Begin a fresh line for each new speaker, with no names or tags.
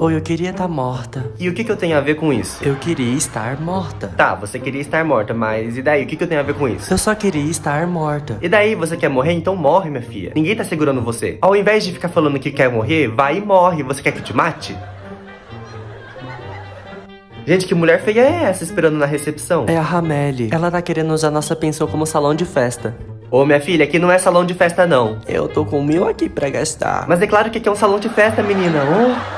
Oi, eu queria estar tá morta.
E o que, que eu tenho a ver com isso?
Eu queria estar morta.
Tá, você queria estar morta, mas e daí? O que, que eu tenho a ver com isso?
Eu só queria estar morta.
E daí, você quer morrer? Então morre, minha filha. Ninguém tá segurando você. Ao invés de ficar falando que quer morrer, vai e morre. Você quer que te mate? Gente, que mulher feia é essa esperando na recepção?
É a Rameli. Ela tá querendo usar nossa pensão como salão de festa.
Ô, minha filha, aqui não é salão de festa, não.
Eu tô com mil aqui pra gastar.
Mas é claro que aqui é um salão de festa, menina. Oh.